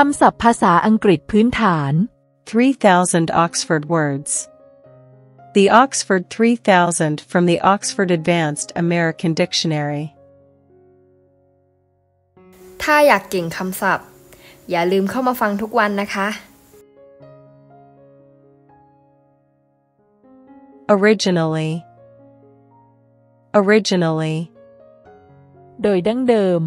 คำศัพท์ภาษาอังกฤษพื้นฐาน 3000 Oxford words. The Oxford 3000 from the Oxford Advanced American Dictionary. ถ้าอยากเก่งคำศัพท์ อย่าลืมเข้ามาฟังทุกวันนะคะ Originally. Originally. โดยดั้งเดิม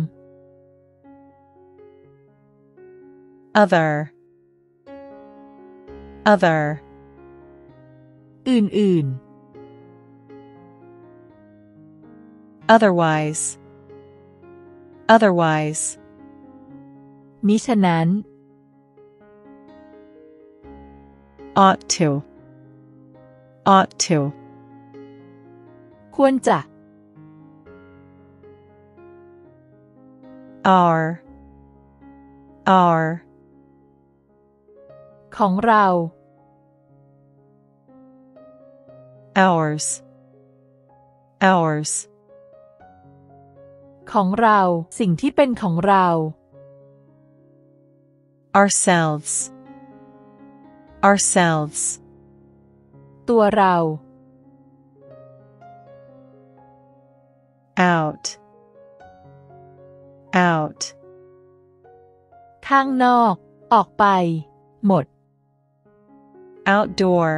Other. Other. อื่น Otherwise. Otherwise. ๆ มิฉะนั้น Ought to. Ought to. ควรจะ Our. Our. ของเรา Ours. Ours. ของเราสิ่งที่เป็นของเรา Ourselves. Ourselves. ตัวเรา Out. Out. ข้างนอก ออกไป หมด Outdoor.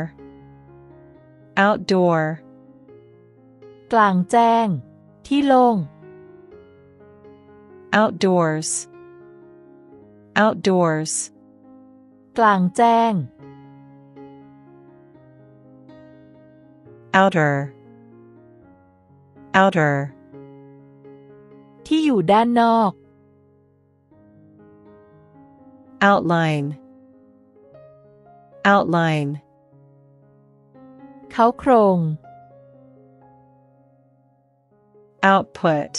Outdoor. กลางแจ้ง ที่โล่ง Outdoors. Outdoors. กลางแจ้ง Outer. Outer. ที่อยู่ด้านนอก Outline. Outline. เขาโครง Output.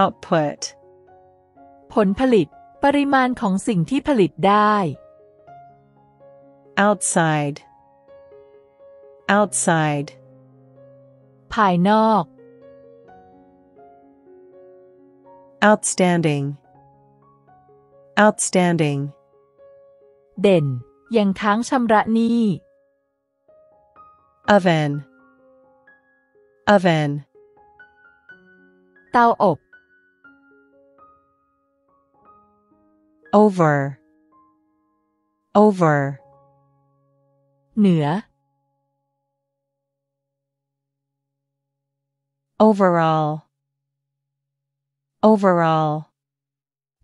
Output. ผลผลิต ปริมาณของสิ่งที่ผลิตได้ Outside. Outside. ภายนอก Outstanding. Outstanding. เด่น ยังค้างชำระหนี้ Oven. Oven. เตาอบ Over. Over. เหนือ Overall. Overall.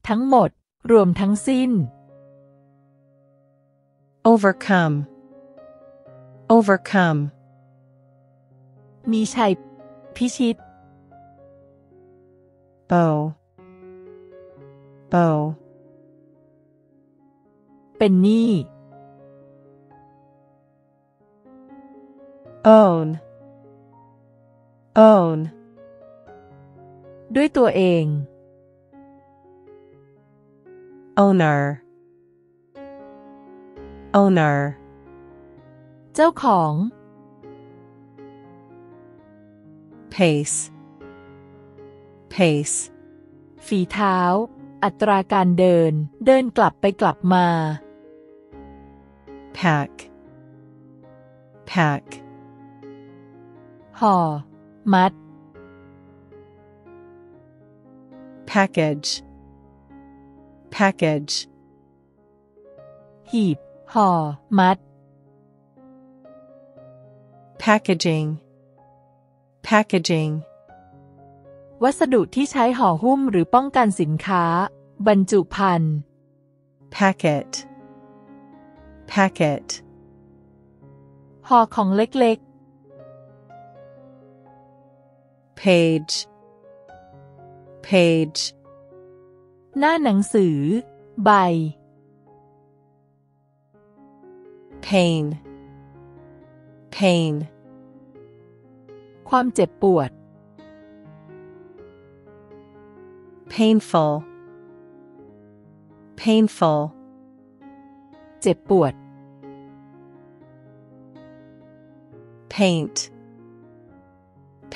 ทั้งหมด รวมทั้งสิ้น Overcome. Overcome. มีชัย พิชิต Bow. Bow. เป็นหนี้ Own. Own. ด้วยตัวเอง Owner. Owner. เจ้าของ Pace. Pace. ฝีเท้า อัตราการเดิน เดินกลับไปกลับมา Pack. Pack. ห่อ มัด Package. Package. หีบ ห่อ มัด Packaging. Packaging. วัสดุที่ใช้ห่อหุ้มหรือป้องกันสินค้า บรรจุภัณฑ์ Packet. Packet. ห่อของเล็ก Page. Page. ๆหน้าหนังสือ ใบ Pain. Pain. ความเจ็บปวด Painful. Painful. เจ็บปวด Paint.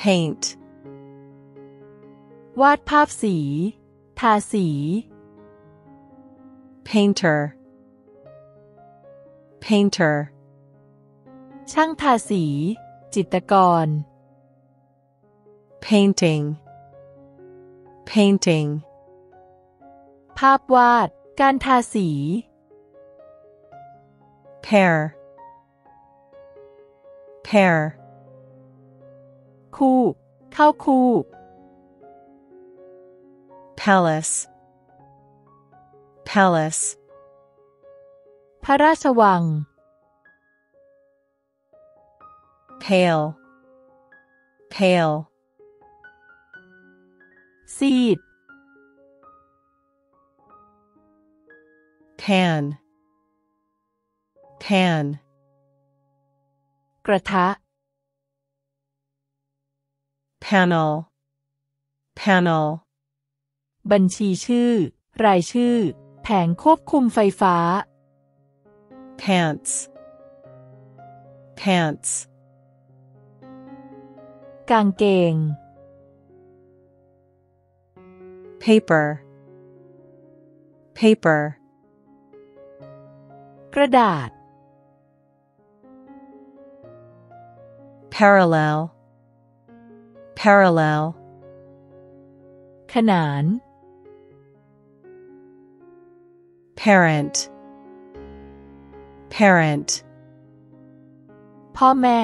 Paint. วาดภาพสี ทาสี painter, painter, ช่างทาสี จิตรกร painting, painting, ภาพวาด การทาสี pair, pair, คู่ เข้าคู่ palace, palace, ระราชวัง pale, pale, ซีด pan, pan, กระทะ panel, panel, บัญชีชื่อ รายชื่อ แผงควบคุมไฟฟ้า pants, pants, กางเกง paper, paper, กระดาษ parallel, parallel, ขนาน parent, parent, พ่อแม่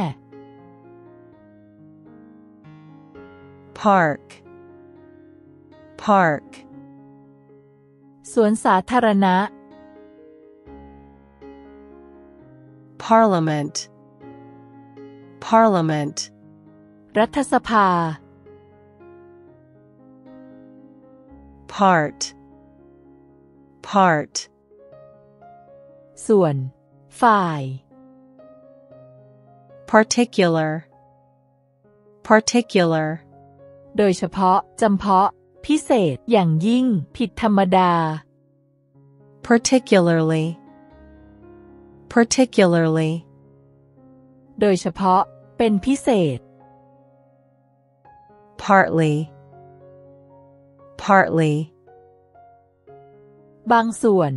park, park, สวนสาธารณะ parliament, parliament, รัฐสภา part, part, ส่วน ฝ่าย particular, particular, โดยเฉพาะจำเพาะ พิเศษอย่างยิ่ง ผิดธรรมดา particularly, particularly, โดยเฉพาะ เป็นพิเศษ partly, partly, บางส่วน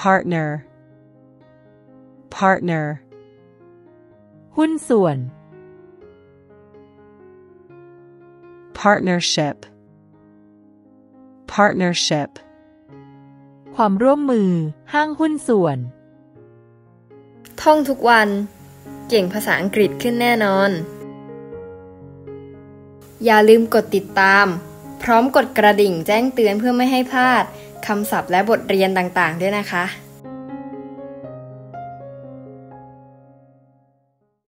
partner, partner, หุ้นส่วน partnership, partnership, ความร่วมมือ ห้างหุ้นส่วน ท่องทุกวัน เก่งภาษาอังกฤษขึ้นแน่นอน อย่าลืมกดติดตาม พร้อมกดกระดิ่งแจ้งเตือนเพื่อไม่ให้พลาด คำศัพท์และบทเรียนต่างๆ ด้วยนะคะ